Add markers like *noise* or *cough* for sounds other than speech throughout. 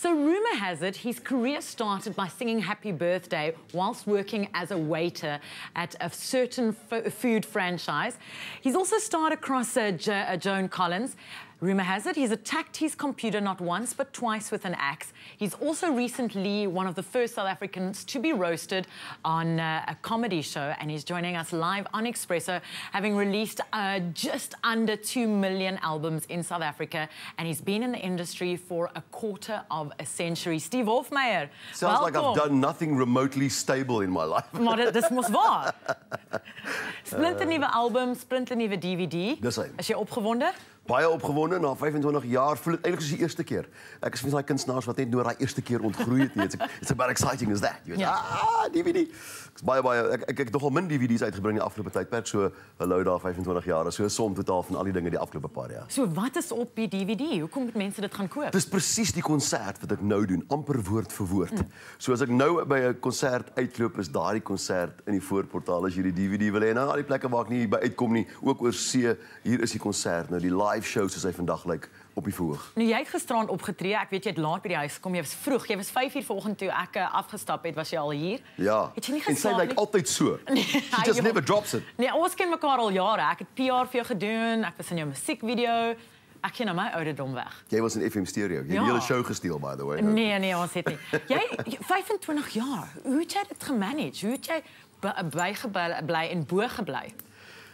So, rumor has it his career started by singing Happy Birthday whilst working as a waiter at a certain food franchise. He's also starred across uh, jo uh, Joan Collins. Rumor has it he's attacked his computer not once but twice with an axe. He's also recently one of the first South Africans to be roasted on uh, a comedy show, and he's joining us live on Expresso, having released uh, just under 2 million albums in South Africa, and he's been in the industry for a quarter of a century. Steve Hofmeyer. Sounds welcome. like I've done nothing remotely stable in my life. maar dit mos *laughs* waar. Splinternuwe album, splinternuwe DVD. Dis hy. Is jy opgewonde? Baie opgewonde na 25 jaar. Voel dit eintlik soos die eerste keer. Ek is van daai kunstenaars wat net nou daai eerste keer ontgroei het nie. It's, it's about exciting as that. You know? ja. Ah, DVD. Ek's baie baie ek ek het nogal min DVD's uitgebring die afgelope tydperk. So hallo daar 25 jaar. So 'n som totaal van al die dinge die afgelope paar jaar. So wat is op die DVD? Hoekom moet mense dit gaan koop? Dis presies die konsert wat ek nou doen, amper woord vir woord. Mm. So as ek nou by 'n konsert uitloop, is daardie konsert in die voorportaal as jy die DVD wil hê. Nou al die plekke waar ek nie by uitkom nie, ook oor see, hier is die konsert. Nou die live show soos hy vandag lyk op die verhoog. Nou jy het gisterand opgetree. Ek weet jy het laat by die huis gekom. Jy was vroeg. Jy was 5 uur vanoggend toe ek eh, afgestap het, was jy al hier? Ja. Het jy nie geslaap nie? Sy lyk altyd so. *laughs* Nee, She just never drops it. Nee, ons ken mekaar al jare. Ek het PR vir jou gedoen. Ek was in jou musiekvideo. Ek ken nou my ouderdom weg. Jy was in FM Stereo. Jy het ja. die hele show gesteel by the way. Nou. Nee, nee, ons het nie. Jy 25 jaar. Hoe het jy dit gemanage? Hoe het jy bygebly en bo gebly?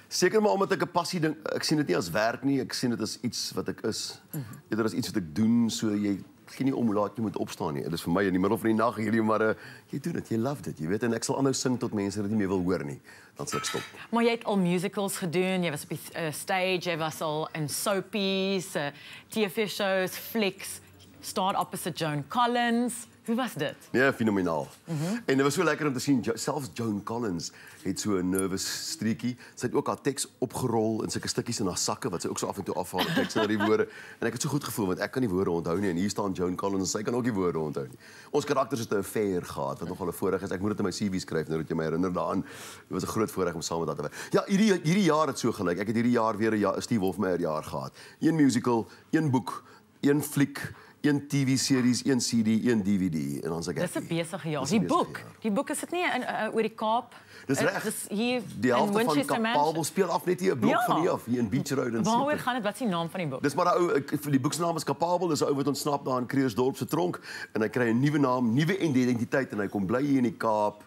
Seker maar omdat ek 'n passie ding, ek sien dit nie as werk nie, ek sien dit as iets wat ek is. Mhm. Eerder as iets wat ek doen, so jy geen nie om laat jy moet opstaan nie. Dit is vir my in die middel van die nag hierdie maar uh, jy doen dit, jy love dit. Jy weet en ek sal aanhou sing tot mense dit nie meer wil hoor nie. Dan sal ek stop. Maar jy het al musicals gedoen, jy was op die uh, stage, jy was al in soapies, uh, TV shows, flicks, starred opposite Joan Collins. Hoe was dit? Ja, fenomenaal. Mm -hmm. En dit was so lekker om te sien selfs Joan Collins het so 'n nervous streekie. Sy het ook haar teks opgerol in sulke stukkies in haar sakke wat sy ook so af en toe afhaal en teks na die woorde. En ek het so goed gevoel want ek kan die woorde onthou nie en hier staan Joan Collins en sy kan ook die woorde onthou nie. Ons karakters het 'n affair gehad wat nogal 'n voorreg is. Ek moet dit in my CV skryf nou dat jy my herinner daaraan. Dit was 'n groot voorreg om saam met haar te werk. Ja, hierdie hierdie jaar het so gelyk. Ek het hierdie jaar weer 'n jaar Steve Wolfmeyer jaar gehad. Een musical, een boek, een fliek een TV-series, een CD, een DVD en ons ek. Dis 'n besige jaar. Die boek, die boek is dit nie in uh, oor die Kaap. Dis reg. Dis hier die helfte van Kapalbel speel af net hier 'n blok ja. van hier af hier in Beach Road en so. Waaroor gaan dit? Wat is die naam van die boek? Dis maar 'n ou vir die boek se naam is Kapalbel. Dis 'n ou wat ontsnap daar in Kreersdorp se tronk en hy kry 'n nuwe naam, nuwe identiteit en hy kom bly hier in die Kaap.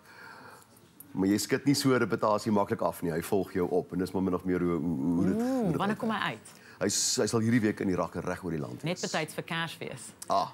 Maar jy skit nie so 'n reputasie maklik af nie. Hy volg jou op en dis maar min of meer hoe hoe, hoe dit Wanneer kom hy uit? Hy hy sal hierdie week in die rakke reg oor die land wees. Net betyds vir Kersfees. Ah.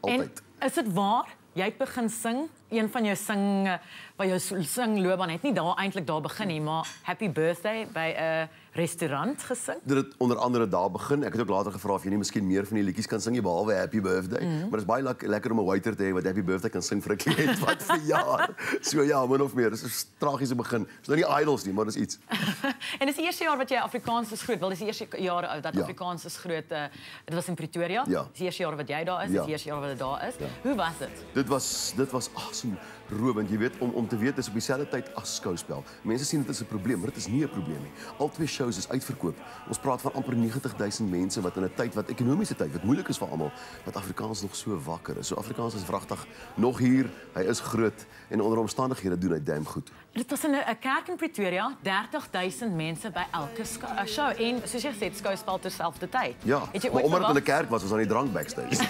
Altyd. En is dit waar jy het begin sing? Een van jou sing waar jou sing loopbaan het nie daar eintlik daar begin nie, maar Happy Birthday by 'n uh, restaurant gesing? Dit het onder andere daar begin. Ek het ook later gevra of jy nie miskien meer van die liedjies kan sing behalwe Happy Birthday. Mm -hmm. Maar dit is baie lek lekker om 'n waiter te hê wat Happy Birthday kan sing vir 'n kliënt *laughs* wat verjaar. so ja, min of meer. Dit is 'n tragiese begin. Dit is nou nie idols nie, maar dis iets. *laughs* en dis die eerste jaar wat jy Afrikaans is groot. Wel, dis die eerste jaar dat ja. Afrikaans is groot. Uh, dit was in Pretoria. Ja. Dis die eerste jaar wat jy daar is. Ja. Dis die eerste jaar wat dit daar is. Ja. Hoe was dit? Dit was dit was awesome rowend. Jy weet om om te weet dis op dieselfde tyd as skouspel. Mense sien dit as 'n probleem, maar dit is nie 'n probleem nie. Al twee shows is uitverkoop. Ons praat van amper 90000 mense wat in 'n tyd wat ekonomiese tyd wat moeilik is vir almal, wat Afrikaans nog so wakker is. So Afrikaans is wragtig nog hier. Hy is groot en onder omstandighede doen hy damn goed. Dit was in 'n kerk in Pretoria, 30000 mense by elke eh, show en soos jy gesê, skouspel terselfdertyd. Ja, het jy ooit omdat dit in 'n kerk was, was aan die drank backstage.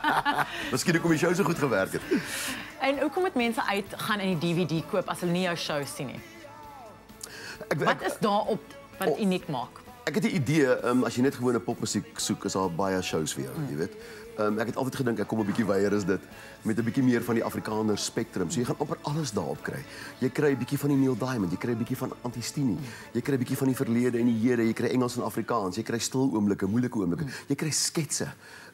*laughs* Miskien hoekom die show so goed gewerk het. En hoekom moet mense uit gaan in die DVD koop as hulle nie jou show sien nie? Ek, ek, Wat is daarop wat oh, uniek maak? Ek het 'n idee, um, as jy net gewone popmusiek soek, is daar baie shows vir jou, mm. jy weet. Um, ek het altyd gedink ek kom 'n bietjie weier is dit met 'n bietjie meer van die Afrikaner spektrum. So jy gaan amper alles daarop kry. Jy kry 'n bietjie van die Neil Diamond, jy kry 'n bietjie van Antistini, jy kry 'n bietjie van die verlede en die hede, jy kry Engels en Afrikaans, jy kry stil oomblikke, moeilike oomblikke. Jy kry sketse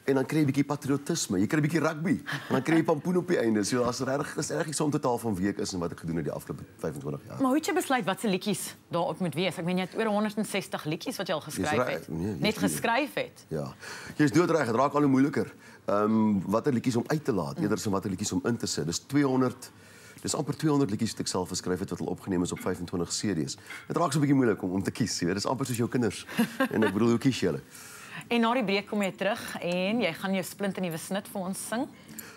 en dan kry jy 'n bietjie patriotisme. Jy kry 'n bietjie rugby en dan kry jy pampoen op die einde. So daar's regtig is regtig so 'n totaal van week is en wat ek gedoen het die afgelope 25 jaar. Maar hoe het jy besluit watse liedjies daarop moet wees? Ek meen jy het oor 160 liedjies wat jy al geskryf het. Nee, Net geskryf het. Ja. Jy's doodreg, dit raak al hoe moeiliker. Ehm um, watter liedjies om uit te laat eerder as watter liedjies om in te sit. Dis 200 Dis amper 200 liedjies wat ek self geskryf het wat al opgeneem is op 25 CD's. Dit raak so 'n bietjie moeilik om om te kies, jy weet. Dis amper soos jou kinders. en ek bedoel, hoe kies jy hulle? En na die breek kom jy terug en jy gaan jou splinte nuwe snit vir ons sing.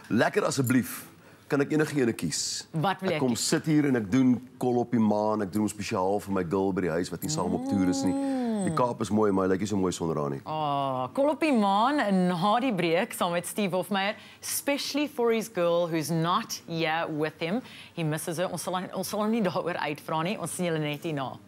Lekker asseblief. Kan ek enige ene kies? Wat wil jy Ek kom kies? sit hier en ek doen kol op die maan. Ek doen hom spesiaal vir my girl by die huis wat nie saam op toer is nie. Die Kaap is mooi, maar hy lyk nie so mooi sonder haar nie. Oh, kol op die maan na die breek saam met Steve Hofmeyer, especially for his girl who's not here with him. He misses her. Ons sal ons sal hom nie daaroor uitvra nie. Ons sien julle net hierna.